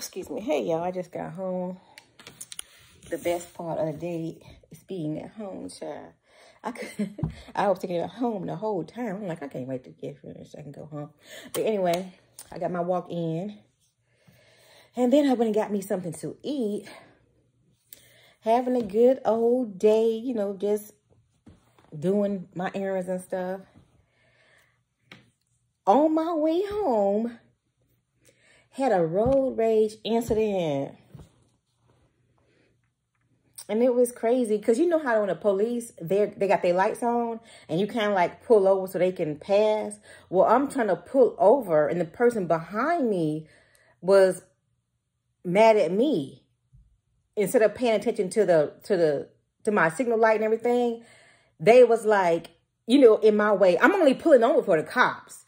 excuse me. Hey, y'all, I just got home. The best part of the day is being at home, child. I could, I was thinking about home the whole time. I'm like, I can't wait to get finished. I can go home. But anyway, I got my walk in. And then I went and got me something to eat. Having a good old day, you know, just doing my errands and stuff. On my way home, had a road rage incident. And it was crazy because you know how when the police, they they got their lights on and you kind of like pull over so they can pass. Well, I'm trying to pull over and the person behind me was mad at me. Instead of paying attention to the to the to my signal light and everything, they was like, you know, in my way. I'm only pulling over for the cops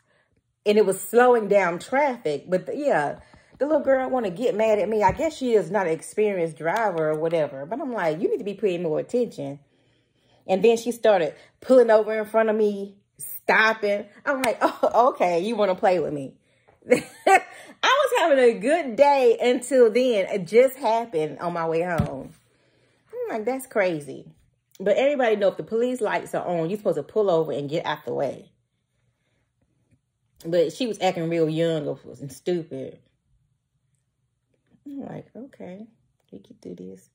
and it was slowing down traffic. But the, yeah, the little girl want to get mad at me. I guess she is not an experienced driver or whatever. But I'm like, you need to be paying more attention. And then she started pulling over in front of me, stopping. I'm like, oh, okay, you want to play with me. I was having a good day until then. It just happened on my way home. I'm like, that's crazy. But everybody know if the police lights are on, you're supposed to pull over and get out the way. But she was acting real young and stupid. I'm like, okay, we can do this.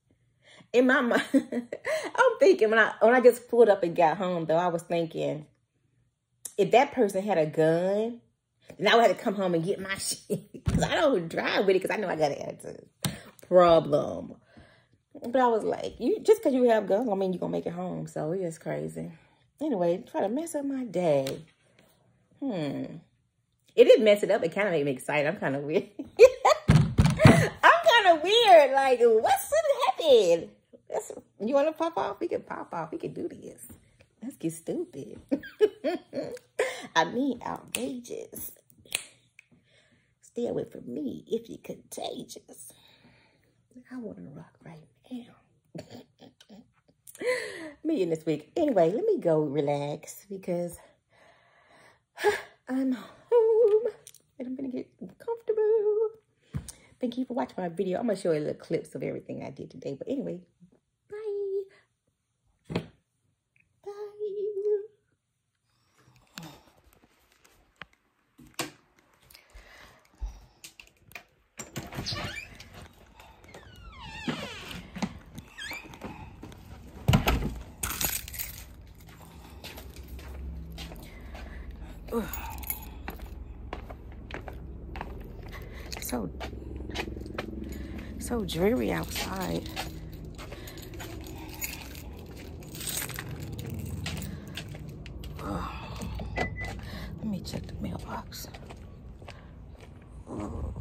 In my mind, I'm thinking when I when I just pulled up and got home, though, I was thinking, if that person had a gun, then I would have to come home and get my shit. Because I don't drive with it because I know I got an problem. But I was like, you just because you have guns, I mean you're to make it home. So it's crazy. Anyway, try to mess up my day. Hmm. It didn't mess it up. It kind of made me excited. I'm kind of weird. I'm kind of weird. Like, what's happening? That's, you want to pop off? We can pop off. We can do this. Let's get stupid. I mean, outrageous. Stay away from me if you're contagious. I want to rock right now. me in this week. Anyway, let me go relax because I'm home and I'm to get comfortable. Thank you for watching my video. I'm to show you little clips of everything I did today. But anyway, bye. Bye. so so dreary outside. Oh, let me check the mailbox. Oh.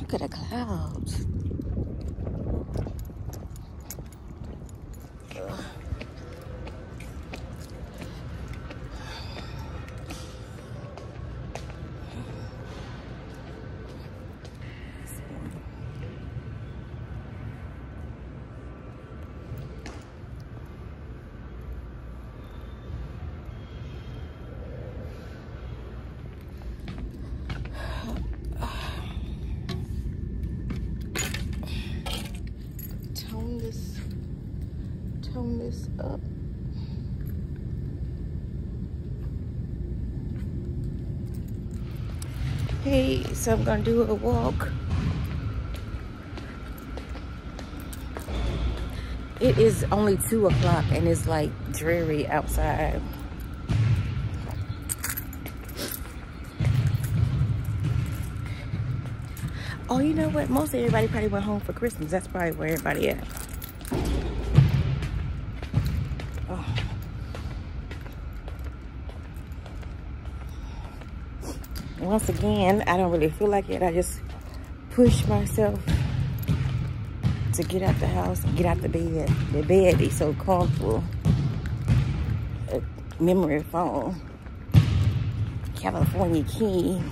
Look at the clouds. tone this tone this up uh, hey so i'm gonna do a walk it is only two o'clock and it's like dreary outside Oh, you know what? Most everybody probably went home for Christmas. That's probably where everybody at. Once again, I don't really feel like it. I just push myself to get out the house, get out the bed. The bed is so comfortable. A memory foam. California King.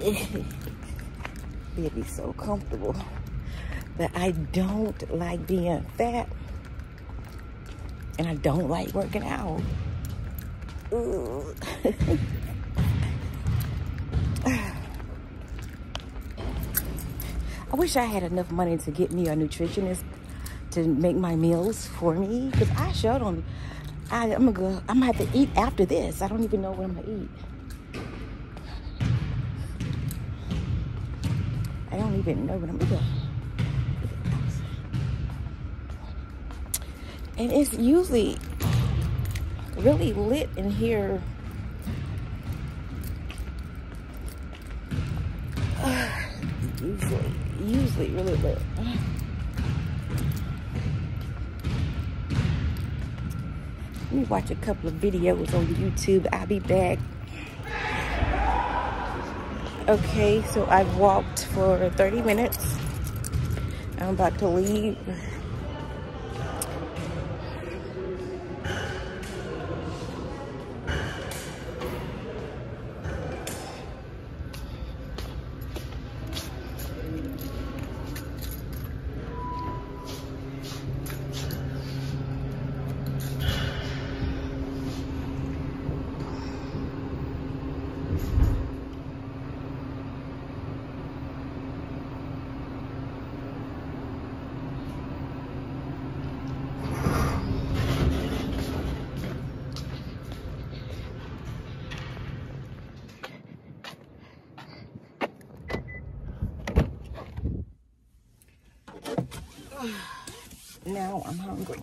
It'd be so comfortable. But I don't like being fat. And I don't like working out. I wish I had enough money to get me a nutritionist to make my meals for me. Because I sure don't. I, I'm gonna go. I'm gonna have to eat after this. I don't even know what I'm gonna eat. I don't even know what I'm gonna. Do. And it's usually really lit in here. usually usually really lit. Let me watch a couple of videos on YouTube. I'll be back. Okay, so I've walked for 30 minutes. I'm about to leave. Now I'm hungry.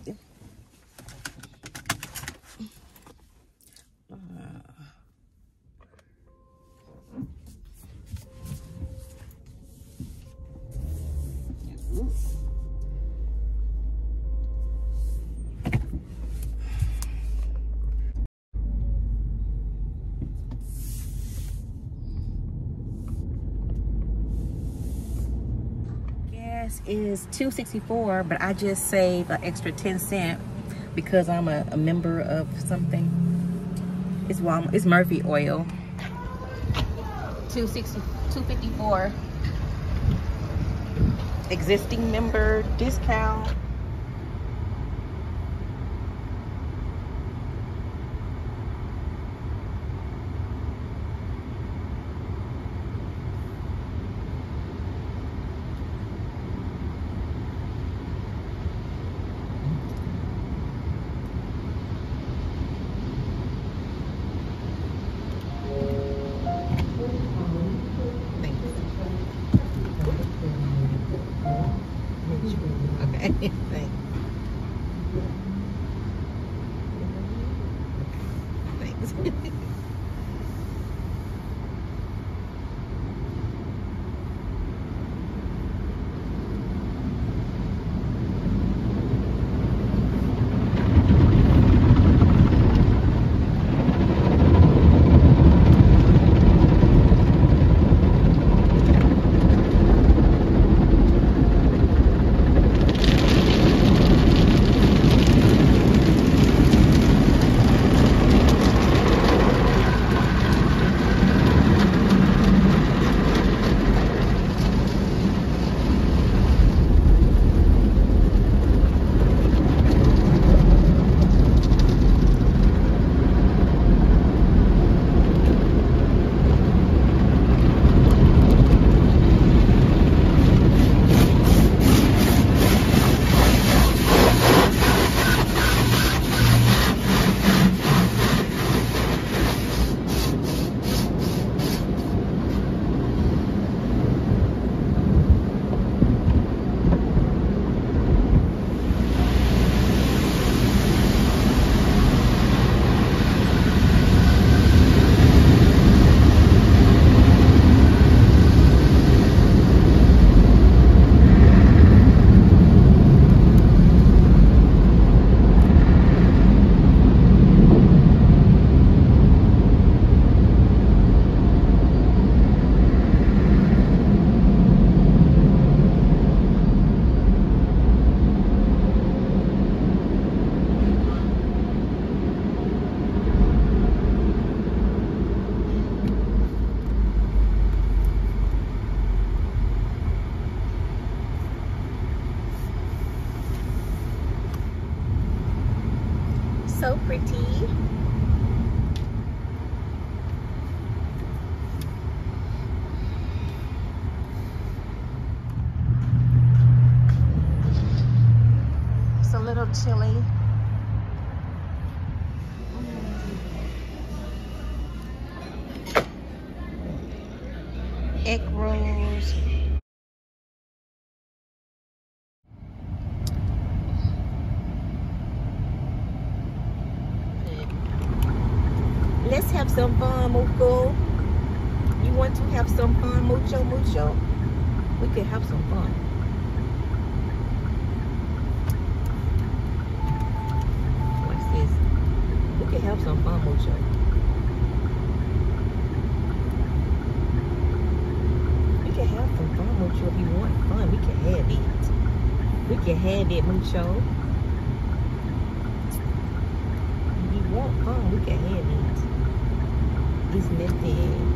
Is 264 but I just saved an extra 10 cent because I'm a, a member of something. It's Walmart, it's Murphy oil. 260, 254 existing member discount. Thanks. little chili. Egg rolls. Let's have some fun, Muko. You want to have some fun, mucho, mucho? We can have some fun. What's this? We can have some fun, mucho. We can have some fun, mucho. If you want fun, we can have it. We can have it, mucho. If you want fun, we can have it. it. Isn't it there?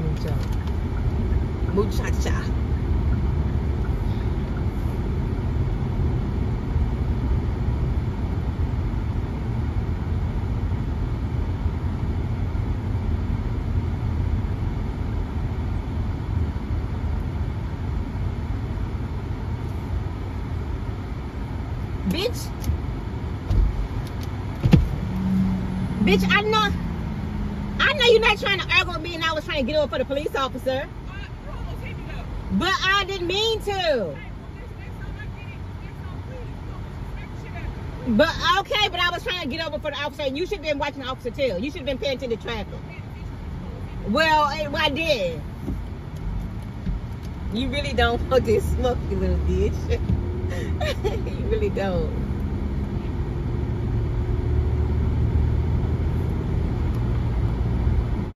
mucho. Muchacha. Bitch. Bitch, I know. I know you're not trying to argue with me and I was trying to get over for the police officer. But I didn't mean to. But okay, but I was trying to get over for the officer and you should have been watching the officer too. You should have been paying attention to traffic. Eh, well, I did. You really don't want this smoke, you little bitch. you really don't.